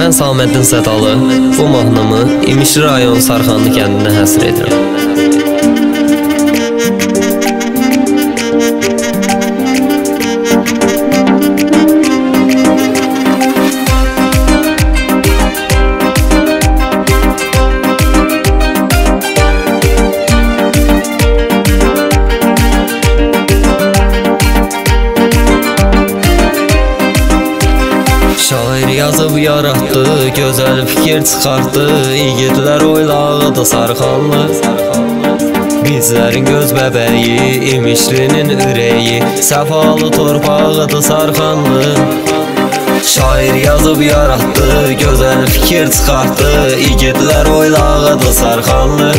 Mən Saməddin Sədalı bu mahnımı İmişli rayon Sarxanlı kəndinə həsr edirəm. Yaratdı, gözəl fikir çıxartdı, igidlər oylağıdı sarxanlı. Bizlərin göz bəbəyi, imişlinin ürəyi, səfalı torpağıdı sarxanlı. Şair yazıb yaratdı, gözəl fikir çıxartdı, igidlər oylağıdı sarxanlı.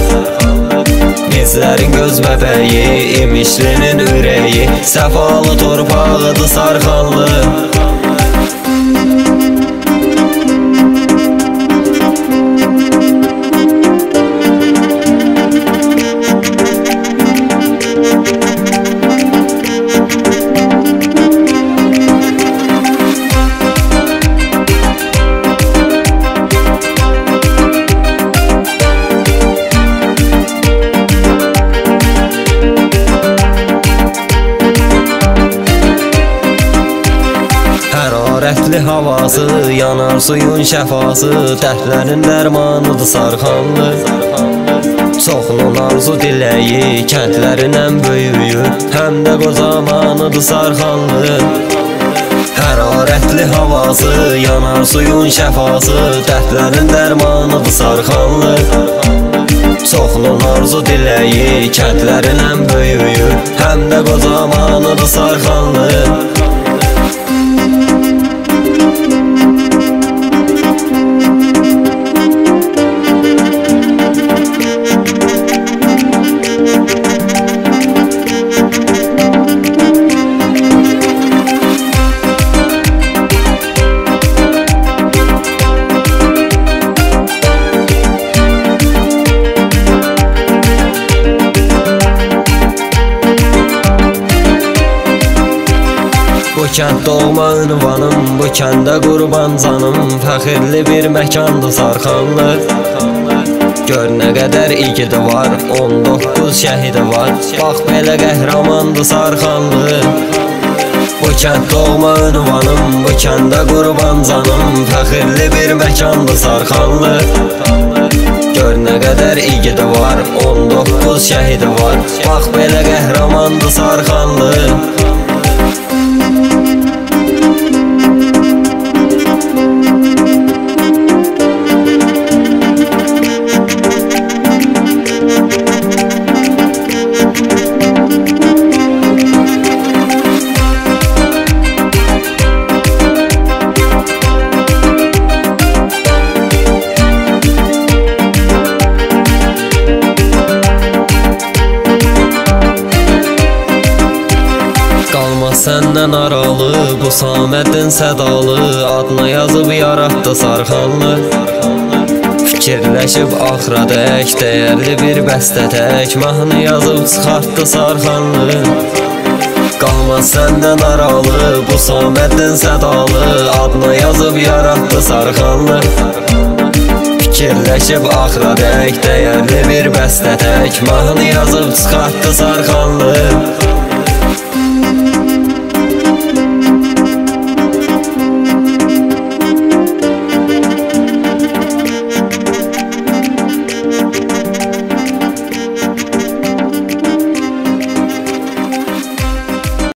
Bizlərin göz bəbəyi, imişlinin ürəyi, səfalı torpağıdı sarxanlı. Hərarətli havası, yanar suyun şəfası, dərdlərin dərmanıdır sarxanlı. Çoxunun arzu diləyi, kəndlərin ən böyüyü, həm də qozamanıdır sarxanlı. Hərarətli havası, yanar suyun şəfası, dərdlərin dərmanıdır sarxanlı. Çoxunun arzu diləyi, kəndlərin ən böyüyü, həm də qozamanıdır sarxanlı. Kənd doğma ünvanım, bu kəndə qurban canım Fəxirli bir məkandır Sarxanlı. Gör nə qədər igidi var, 19 şəhidi var. Bax belə qəhrəmandır Sarxanlı. Bu kənd doğma ünvanım, bu kəndə qurban canım Fəxirli bir məkandır Sarxanlı. Gör nə qədər igidi var, 19 şəhidi var. Bax belə qəhrəmandır Sarxanlı səndən aralı, bu Saməddin sədalı Adına yazıb yaratdı sarxanlı. Fikirləşib axradək, dəyərli bir bəstə tək Mahnı yazıb çıxartdı sarxanlı. Qalmaz səndən aralı, bu Saməddin sədalı Adına yazıb yaratdı sarxanlı. Fikirləşib axradək, dəyərli bir bəstə tək Mahnı yazıb çıxartdı sarxanlı